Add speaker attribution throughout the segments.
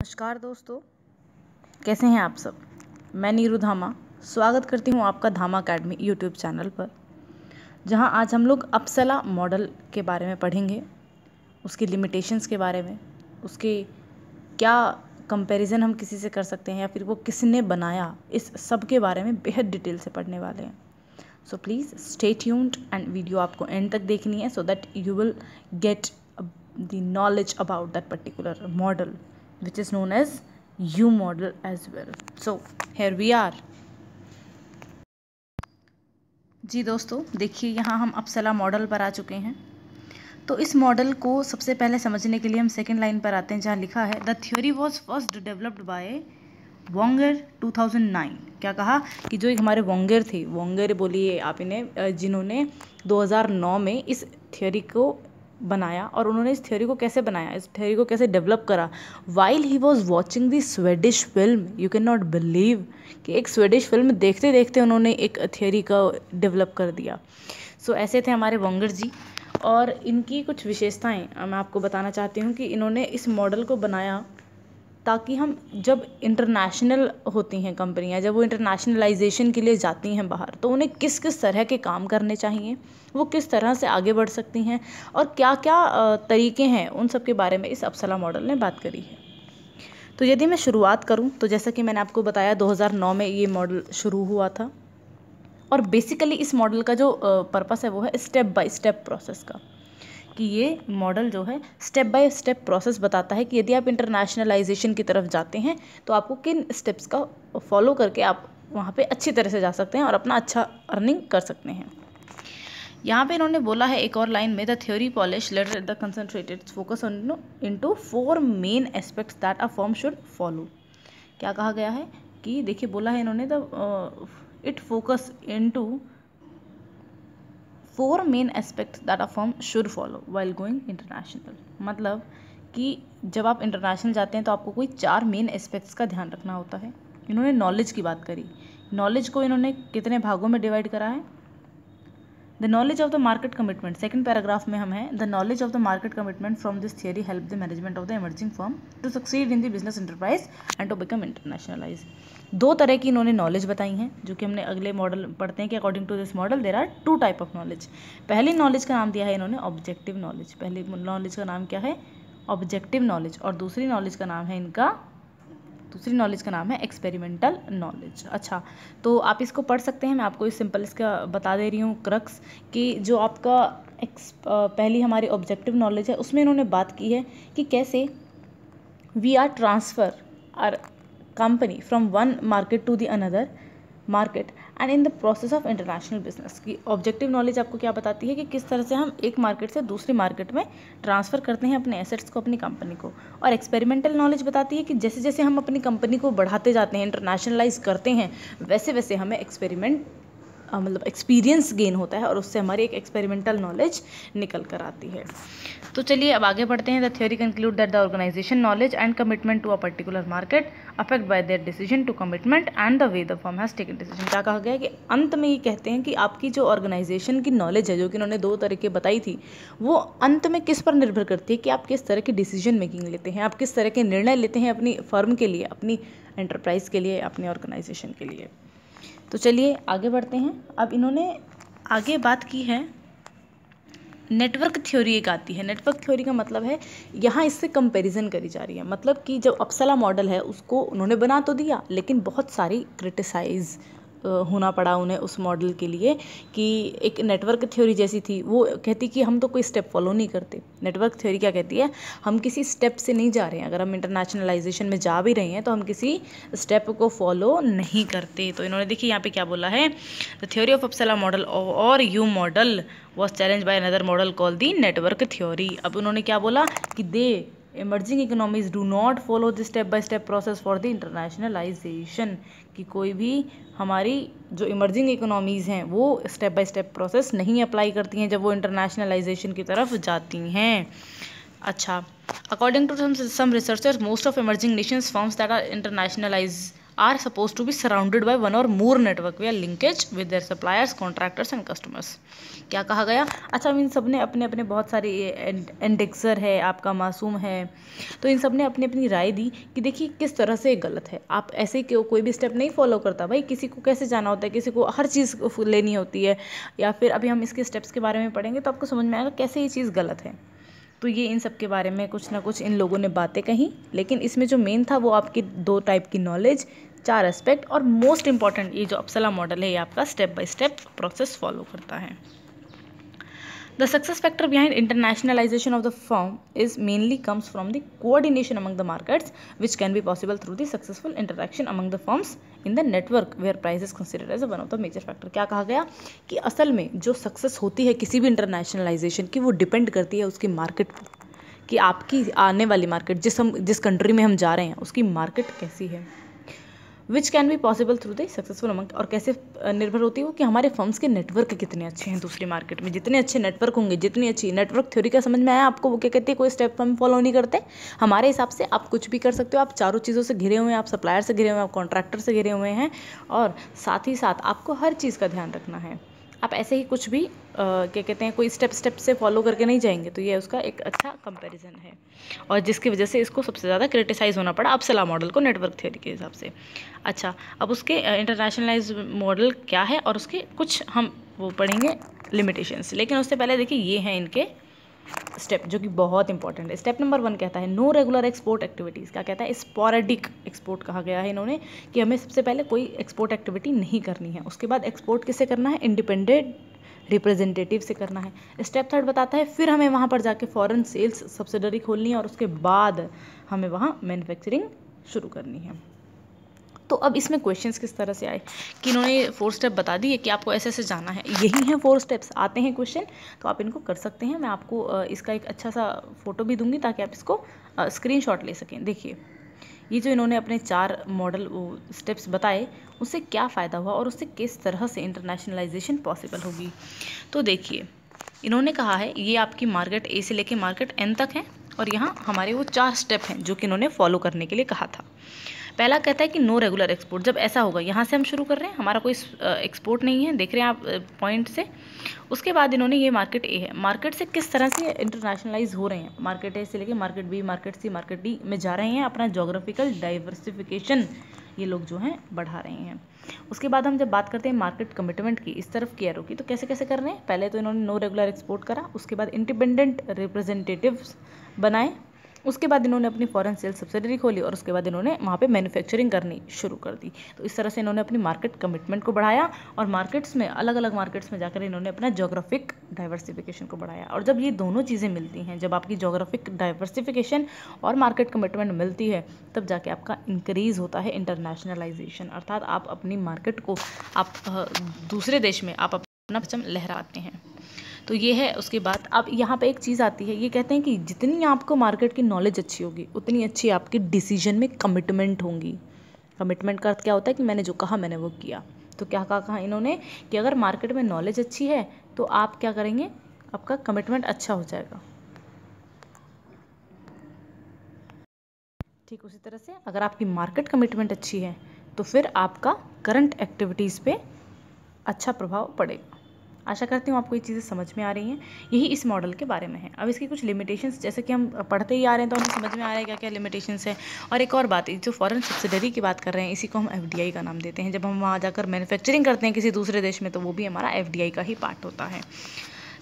Speaker 1: नमस्कार दोस्तों, कैसे हैं आप सब? मैं नीरू धामा, स्वागत करती हूँ आपका धामा अकेडमी यूट्यूब चैनल पर, जहाँ आज हम लोग अपसला मॉडल के बारे में पढ़ेंगे, उसकी लिमिटेशंस के बारे में, उसके क्या कंपैरिजन हम किसी से कर सकते हैं या फिर वो किसने बनाया, इस सब के बारे में बेहद डिटेल से पढ़ने वाले हैं। So please stay tuned and video आपको एंड तक देखनी है so that you will get the knowledge about that particular model which is known as U model as well. So, here we are. जी दोस्तों, देखिए यहाँ हम अपसला मॉडल पर आ चुके हैं तो इस मॉडल को सबसे पहले समझने के लिए हम सेकेंड लाइन पर आते हैं, जहाँ लिखा है the theory was first developed by Wonger 2009 क्या कहा कि जो एक हमारे वोंगर थे वोंगर बोलिए आप इन्हें जिन्होंने 2009 में इस थ्योरी को बनाया और उन्होंने इस थ्योरी को कैसे बनाया? इस थ्योरी को कैसे डेवलप करा? While he was watching the Swedish film you can not believe कि एक स्वेडिश फ़िल्म देखते देखते उन्होंने एक थ्योरी का डेवलप कर दिया। सो so, ऐसे थे हमारे वोंगर जी। और इनकी कुछ विशेषताएँ मैं आपको बताना चाहती हूँ कि इन्होंने इस मॉडल को बनाया ताकि हम जब इंटरनेशनल होती हैं कंपनियाँ जब वो इंटरनेशनलाइजेशन के लिए जाती हैं बाहर तो उन्हें किस किस तरह के काम करने चाहिए? वो किस तरह से आगे बढ़ सकती हैं? और क्या क्या तरीके हैं उन सब के बारे में इस अप्सला मॉडल ने बात करी है। तो यदि मैं शुरुआत करूँ तो जैसा कि मैंने आपको बताया 2009 में ये मॉडल शुरू हुआ था। और बेसिकली इस मॉडल का जो पर्पस है, वो है स्टेप बाय स्टेप प्रोसेस का। कि ये मॉडल जो है स्टेप बाय स्टेप प्रोसेस बताता है कि यदि आप इंटरनेशनलाइजेशन की तरफ़ जाते हैं तो आपको किन स्टेप्स का फॉलो करके आप वहाँ पे अच्छी तरह से जा सकते हैं और अपना अच्छा अर्निंग कर सकते हैं। यहाँ पे इन्होंने बोला है एक और लाइन में the theory polished later the concentrated focus on into four main aspects that a form should follow क्या कहा गया है? कि देखिए, बोला है इन्होंने the it focus into four main aspect that a form should follow while going international मतलब कि जब आप इंटरनेशनल जाते हैं तो आपको कोई चार मेन एस्पेक्ट्स का ध्यान रखना होता है। इन्होंने नॉलेज की बात करी। नॉलेज को इन्होंने कितने भागों में डिवाइड करा है? The knowledge of the market commitment second paragraph में हम हैं the knowledge of the market commitment from this theory help the management of the emerging firm to succeed in the business enterprise and to become internationalize दो तरह की इन्होंने knowledge बताई हैं, जो कि हमने अगले मॉडल पढ़ते हैं कि according to this model there are two type of knowledge पहली नॉलेज का नाम दिया है इन्होंने ऑब्जेक्टिव नॉलेज पहली नॉलेज का नाम क्या है? ऑब्जेक्टिव नॉलेज और दूसरी नॉलेज का नाम है इनका दूसरी नॉलेज का नाम है एक्सपेरिमेंटल नॉलेज अच्छा तो आप इसको पढ़ सकते हैं। मैं आपको इस सिंपल इसका बता दे रही हूँ क्रक्स कि जो आपका एक्स पहली हमारी ऑब्जेक्टिव नॉलेज है, उसमें इन्होंने बात की है कि कैसे we are transfer our company from one market to the another market and in the process of international business की ऑब्जेक्टिव नॉलेज आपको क्या बताती है कि किस तरह से हम एक मार्केट से दूसरी मार्केट में ट्रांसफ़र करते हैं अपने एसेट्स को, अपनी कंपनी को। और एक्सपेरिमेंटल नॉलेज बताती है कि जैसे जैसे हम अपनी कंपनी को बढ़ाते जाते हैं इंटरनेशनलाइज करते हैं वैसे वैसे हमें एक्सपेरिमेंट मतलब एक्सपीरियंस गेन होता है और उससे हमारी एक एक्सपेरिमेंटल नॉलेज निकल कर आती है। तो चलिए अब आगे बढ़ते हैं। The theory conclude that the organization knowledge and commitment to a particular market affect by their decision to commitment and the way the form has taken decision क्या कहा गया है कि अंत में ये कहते हैं कि आपकी जो ऑर्गेनाइजेशन की नॉलेज है, जो कि उन्होंने दो तरीके बताई थी, वो अंत में किस पर निर्भर करती है कि आप किस तरह की डिसीज़न मेकिंग लेते हैं, आप किस तरह के निर्णय लेते हैं अपनी फर्म के लिए, अपनी एंटरप्राइज के लिए, अपनी ऑर्गेनाइजेशन के लिए। तो चलिए आगे बढ़ते हैं। अब इन्होंने आगे बात की है। नेटवर्क थ्योरी एक आती है। नेटवर्क थ्योरी का मतलब है, यहाँ इससे कंपैरिजन करी जा रही है। मतलब कि जब अपसला मॉडल है, उसको उन्होंने बना तो दिया, लेकिन बहुत सारी क्रिटिसाइज़ होना पड़ा उन्हें उस मॉडल के लिए कि एक नेटवर्क थ्योरी जैसी थी। वो कहती कि हम तो कोई स्टेप फॉलो नहीं करते। नेटवर्क थ्योरी क्या कहती है? हम किसी स्टेप से नहीं जा रहे हैं। अगर हम इंटरनेशनलाइजेशन में जा भी रहे हैं तो हम किसी स्टेप को फॉलो नहीं करते। तो इन्होंने देखिए यहाँ पे क्या बोला है? The theory of Uppsala model और U model was challenge by another model call the network theory अब उन्होंने क्या बोला कि they emerging economies do not follow the step by step process for the internationalization कि कोई भी हमारी जो इमर्जिंग इकोनॉमीज़ हैं, वो स्टेप बाय स्टेप प्रोसेस नहीं अप्लाई करती हैं जब वो इंटरनेशनलाइजेशन की तरफ़ जाती हैं। अच्छा according to some researchers most of emerging nations forms that are internationalize are suppose to be surrounded by one or more network way linkage with their suppliers contractors and customers क्या कहा गया? अच्छा इन सबने अपने अपने बहुत सारे इंडेक्सर है, आपका मासूम है। तो इन सबने अपनी अपनी राय दी कि देखिए किस तरह से गलत है। आप ऐसे क्यों कोई भी स्टेप नहीं फॉलो करता भाई। किसी को कैसे जाना होता है? किसी को हर चीज़ लेनी होती है। या फिर अभी हम इसके स्टेप्स के बारे में पढ़ेंगे तो आपको समझ में आएगा कैसे ये चीज़ गलत है। तो ये इन सब के बारे में कुछ ना कुछ इन लोगों ने बातें कही, लेकिन इसमें जो मेन था वो आपकी दो टाइप की नॉलेज चार एस्पेक्ट और मोस्ट इंपॉर्टेंट ये जो अपसला मॉडल है, ये आपका step by step process follow करता है। The success factor behind internationalization of the form is mainly comes from the coordination among the markets which can be possible through the successful interaction among the forms in the network where price is consider as one of the major factor क्या कहा गया? कि असल में जो success होती है किसी भी इंटरनेशनलाइजेशन की, वो डिपेंड करती है उसकी मार्केट पर कि आपकी आने वाली मार्केट जिस हम, जिस कंट्री में हम जा रहे हैं, उसकी मार्केट कैसी है? Which can be possible through the successful among और कैसे निर्भर होती है वो कि हमारे फर्म्स के नेटवर्क कितने अच्छे हैं दूसरी मार्केट में। जितने अच्छे नेटवर्क होंगे, जितनी अच्छी नेटवर्क थ्योरी का समझ में आया आपको, वो क्या कहती है, कोई स्टेप हम फॉलो नहीं करते। हमारे हिसाब से आप कुछ भी कर सकते हो, आप चारों चीज़ों से घिरे हुए हैं, आप सप्लायर से घिरे हुए हैं, आप कॉन्ट्रैक्टर से घिरे हुए हैं, और साथ ही साथ आपको हर चीज़ का ध्यान रखना है। आप ऐसे ही कुछ भी क्या कहते हैं, कोई स्टेप स्टेप से फॉलो करके नहीं जाएँगे तो ये उसका एक अच्छा कंपैरिजन है। और जिसकी वजह से इसको सबसे ज़्यादा क्रिटिसाइज़ होना पड़ा अपसला मॉडल को नेटवर्क थ्योरी के हिसाब से। अच्छा अब उसके इंटरनेशनलाइज मॉडल क्या है, और उसके कुछ हम वो पढ़ेंगे लिमिटेशंस लेकिन उससे पहले देखिए, ये हैं इनके स्टेप जो कि बहुत इंपॉर्टेंट है। स्टेप नंबर वन कहता है नो रेगुलर एक्सपोर्ट एक्टिविटीज़ क्या कहता है? स्पॉरेडिक एक्सपोर्ट कहा गया है इन्होंने, कि हमें सबसे पहले कोई एक्सपोर्ट एक्टिविटी नहीं करनी है। उसके बाद एक्सपोर्ट किससे करना है? इंडिपेंडेंट रिप्रेजेंटेटिव से करना है। स्टेप थर्ड बताता है, फिर हमें वहाँ पर जाके फॉरेन सेल्स सब्सिडरी खोलनी है और उसके बाद हमें वहाँ मैन्युफैक्चरिंग शुरू करनी है। तो अब इसमें क्वेश्चंस किस तरह से आए? कि इन्होंने फोर स्टेप बता दिए कि आपको ऐसे ऐसे जाना है। यही है फोर स्टेप्स आते हैं क्वेश्चन तो आप इनको कर सकते हैं। मैं आपको इसका एक अच्छा सा फ़ोटो भी दूँगी ताकि आप इसको स्क्रीनशॉट ले सकें। देखिए, ये जो इन्होंने अपने चार मॉडल स्टेप्स बताए, उससे क्या फ़ायदा हुआ और उससे किस तरह से इंटरनेशनलाइजेशन पॉसिबल होगी? तो देखिए, इन्होंने कहा है, ये आपकी मार्केट ए से लेके मार्केट एन तक है और यहाँ हमारे वो चार स्टेप हैं जो कि इन्होंने फॉलो करने के लिए कहा था। पहला कहता है कि नो रेगुलर एक्सपोर्ट जब ऐसा होगा, यहाँ से हम शुरू कर रहे हैं, हमारा कोई एक्सपोर्ट नहीं है, देख रहे हैं आप पॉइंट से। उसके बाद इन्होंने ये मार्केट ए है। मार्केट से किस तरह से इंटरनेशनलाइज हो रहे हैं? मार्केट ए से लेके market B market C market D में जा रहे हैं, अपना जोग्राफिकल डाइवर्सिफिकेशन ये लोग जो हैं, बढ़ा रहे हैं। उसके बाद हम जब बात करते हैं मार्केट कमिटमेंट की, इस तरफ़ की एरो की तो कैसे कैसे कर रहे हैं? पहले तो इन्होंने नो रेगुलर एक्सपोर्ट करा, उसके बाद इंडिपेंडेंट रिप्रेजेंटेटिव्स बनाए उसके बाद इन्होंने अपनी फॉरेन सेल सब्सिडरी खोली और उसके बाद इन्होंने वहाँ पे मैन्युफैक्चरिंग करनी शुरू कर दी। तो इस तरह से इन्होंने अपनी मार्केट कमिटमेंट को बढ़ाया और मार्केट्स में अलग अलग मार्केट्स में जाकर इन्होंने अपना जोग्राफिक डाइवर्सिफिकेशन को बढ़ाया। और जब ये दोनों चीज़ें मिलती हैं, जब आपकी जोग्राफिक डाइवर्सिफिकेशन और मार्केट कमिटमेंट मिलती है, तब जाके आपका इंक्रीज़ होता है इंटरनेशनलाइजेशन अर्थात आप अपनी मार्केट को, आप दूसरे देश में आप अपना लहराते हैं। तो ये है, उसके बाद अब यहाँ पे एक चीज़ आती है, ये कहते हैं कि जितनी आपको मार्केट की नॉलेज अच्छी होगी, उतनी अच्छी आपकी डिसीज़न में कमिटमेंट होंगी। कमिटमेंट का अर्थ क्या होता है कि मैंने जो कहा, मैंने वो किया। तो क्या कहा कहा इन्होंने कि अगर मार्केट में नॉलेज अच्छी है तो आप क्या करेंगे? आपका कमिटमेंट अच्छा हो जाएगा। ठीक, उसी तरह से अगर आपकी मार्केट कमिटमेंट अच्छी है तो फिर आपका करंट एक्टिविटीज़ पे अच्छा प्रभाव पड़ेगा। आशा करती हूँ आपको ये चीज़ें समझ में आ रही हैं। यही इस मॉडल के बारे में है। अब इसकी कुछ लिमिटेशंस जैसे कि हम पढ़ते ही आ रहे हैं तो हमें समझ में आ रहा है क्या क्या लिमिटेशंस है। और एक और बात जो फॉरेन सब्सिडरी की बात कर रहे हैं इसी को हम एफडीआई का नाम देते हैं। जब हम वहाँ जाकर मैन्युफैक्चरिंग करते हैं किसी दूसरे देश में तो वो भी हमारा एफडीआई का ही पार्ट होता है।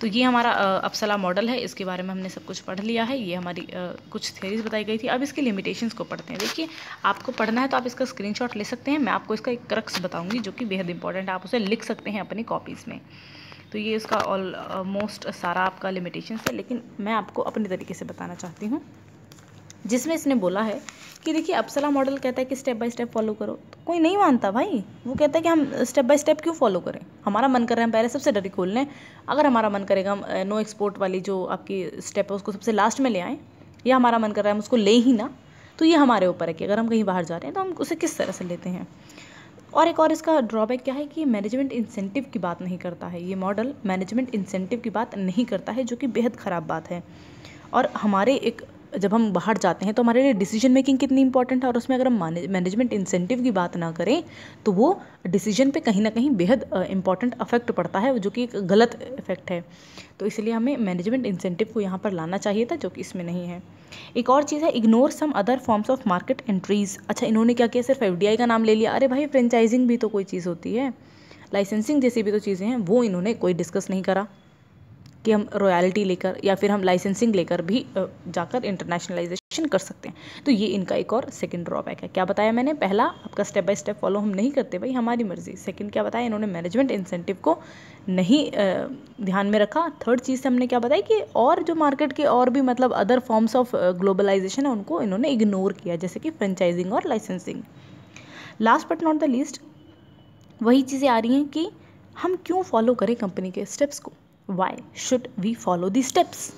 Speaker 1: तो ये हमारा अप्सला मॉडल है। इसके बारे में हमने सब कुछ पढ़ लिया है। ये हमारी आ, कुछ थेरीज बताई गई थी। अब इसकी लिमिटेशंस को पढ़ते हैं। देखिए आपको पढ़ना है तो आप इसका स्क्रीनशॉट ले सकते हैं। मैं आपको इसका एक क्रक्स बताऊँगी जो कि बेहद इंपॉर्टेंट है। आप उसे लिख सकते हैं अपनी कॉपीज़ में। तो ये इसका ऑलमोस्ट सारा आपका लिमिटेशन है, लेकिन मैं आपको अपने तरीके से बताना चाहती हूँ। जिसमें इसने बोला है कि देखिए अपसला मॉडल कहता है कि स्टेप बाय स्टेप फॉलो करो। तो कोई नहीं मानता भाई। वो कहता है कि हम स्टेप बाय स्टेप क्यों फॉलो करें? हमारा मन कर रहा है पहले सबसे डरी खोल लें। अगर हमारा मन करेगा हम नो एक्सपोर्ट वाली जो आपकी स्टेप है, उसको सबसे लास्ट में ले आएँ, या हमारा मन कर रहा है हम उसको ले ही ना तो ये हमारे ऊपर है कि अगर हम कहीं बाहर जा रहे हैं तो हम उसे किस तरह से लेते हैं? और एक और इसका ड्रॉबैक क्या है कि मैनेजमेंट इंसेंटिव की बात नहीं करता है। ये मॉडल मैनेजमेंट इंसेंटिव की बात नहीं करता है, जो कि बेहद ख़राब बात है। और हमारे एक, जब हम बाहर जाते हैं तो हमारे लिए डिसीज़न मेकिंग कितनी इंपॉर्टेंट है और उसमें अगर हम मैनेजमेंट इंसेंटिव की बात ना करें तो वो डिसीज़न पे कहीं ना कहीं बेहद इंपॉर्टेंट अफेक्ट पड़ता है, जो कि एक गलत इफ़ेक्ट है। तो इसलिए हमें मैनेजमेंट इंसेंटिव को यहाँ पर लाना चाहिए था, जो कि इसमें नहीं है। एक और चीज़ है ignore some other forms of market entries अच्छा इन्होंने क्या किया? सिर्फ़ एफडीआई का नाम ले लिया। अरे भाई फ्रेंचाइजिंग भी तो कोई चीज़ होती है। लाइसेंसिंग जैसी भी तो चीज़ें हैं, वो इन्होंने कोई डिस्कस नहीं करा। कि हम रॉयल्टी लेकर या फिर हम लाइसेंसिंग लेकर भी जाकर इंटरनेशनलाइजेशन कर सकते हैं। तो ये इनका एक और सेकंड ड्रॉबैक है। क्या बताया मैंने? पहला, आपका स्टेप बाय स्टेप फॉलो हम नहीं करते भाई, हमारी मर्ज़ी। सेकंड क्या बताया? इन्होंने मैनेजमेंट इंसेंटिव को नहीं ध्यान में रखा। थर्ड चीज़ से हमने क्या बताया कि और जो मार्केट के और भी मतलब अदर फॉर्म्स ऑफ़ ग्लोबलाइजेशन है, उनको इन्होंने इग्नोर किया, जैसे कि फ्रेंचाइजिंग और licensing last but not the least वही चीज़ें आ रही हैं कि हम क्यों फॉलो करें कंपनी के स्टेप्स को? Why should we follow these steps?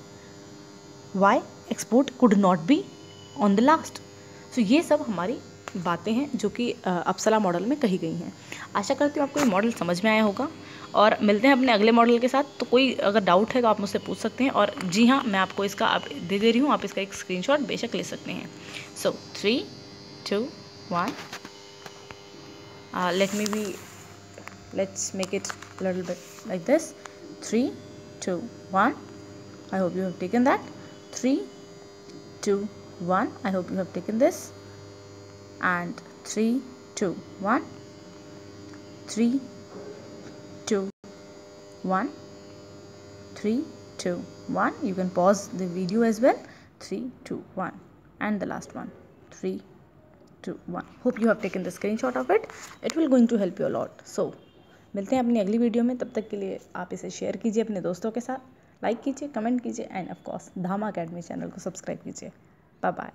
Speaker 1: Why export could not be on the last? So, ये सब हमारी बातें हैं जो कि अप्सला मॉडल में कही गई हैं। आशा करती हूँ आपको ये मॉडल समझ में आया होगा। और मिलते हैं अपने अगले मॉडल के साथ। तो कोई अगर डाउट है तो आप मुझसे पूछ सकते हैं। और जी हाँ मैं आपको इसका आप दे दे रही हूँ। आप इसका एक स्क्रीनशॉट बेशक ले सकते हैं। So three two one let me be let's make it like this 3, 2, 1. I hope you have taken that. 3, 2, 1. I hope you have taken this. And 3, 2, 1. 3, 2, 1. 3, 2, 1. You can pause the video as well. 3, 2, 1. And the last one. 3, 2, 1. Hope you have taken the screenshot of it. It will going to help you a lot. So, मिलते हैं अपनी अगली video में, तब तक के लिए आप इसे शेयर कीजिए अपने दोस्तों के साथ लाइक कीजिए कमेंट कीजिए and of course Dhama academy channel को सब्सक्राइब कीजिए। Bye bye